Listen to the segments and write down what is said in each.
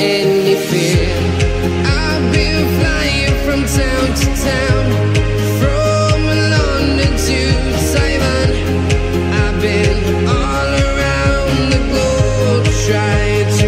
fear. I've been flying from town to town, from London to Taiwan. I've been all around the globe trying to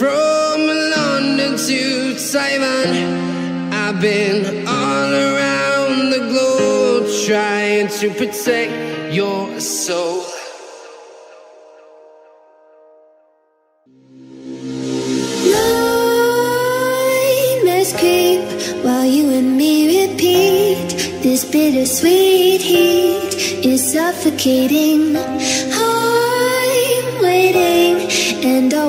from London to Taiwan. I've been all around the globe trying to protect your soul. While you and me repeat. This bittersweet heat is suffocating.